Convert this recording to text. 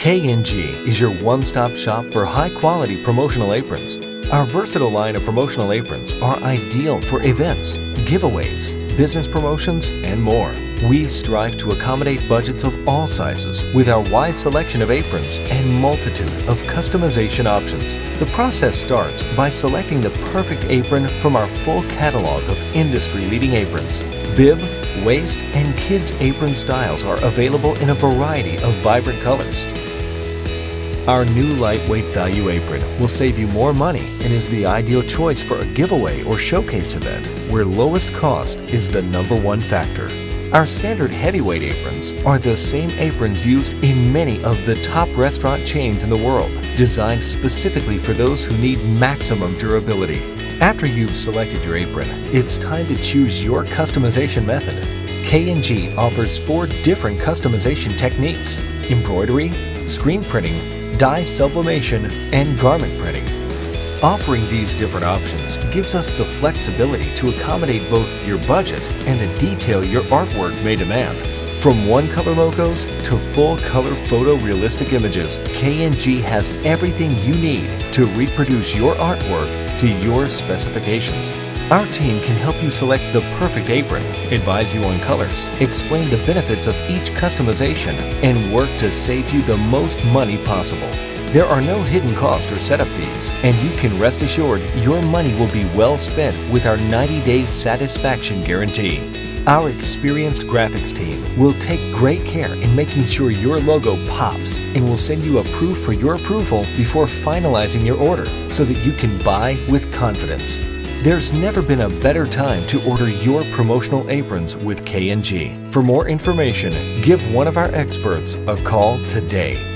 KNG is your one-stop shop for high-quality promotional aprons. Our versatile line of promotional aprons are ideal for events, giveaways, business promotions, and more. We strive to accommodate budgets of all sizes with our wide selection of aprons and multitude of customization options. The process starts by selecting the perfect apron from our full catalog of industry-leading aprons. Bib, waist, and kids' apron styles are available in a variety of vibrant colors. Our new lightweight value apron will save you more money and is the ideal choice for a giveaway or showcase event where lowest cost is the number one factor. Our standard heavyweight aprons are the same aprons used in many of the top restaurant chains in the world, designed specifically for those who need maximum durability. After you've selected your apron, it's time to choose your customization method. KNG offers four different customization techniques: embroidery, screen printing, dye sublimation, and garment printing. Offering these different options gives us the flexibility to accommodate both your budget and the detail your artwork may demand. From one-color logos to full-color photorealistic images, KNG has everything you need to reproduce your artwork to your specifications. Our team can help you select the perfect apron, advise you on colors, explain the benefits of each customization, and work to save you the most money possible. There are no hidden costs or setup fees, and you can rest assured your money will be well spent with our 90-day satisfaction guarantee. Our experienced graphics team will take great care in making sure your logo pops and will send you a proof for your approval before finalizing your order so that you can buy with confidence. There's never been a better time to order your promotional aprons with KNG. For more information, give one of our experts a call today.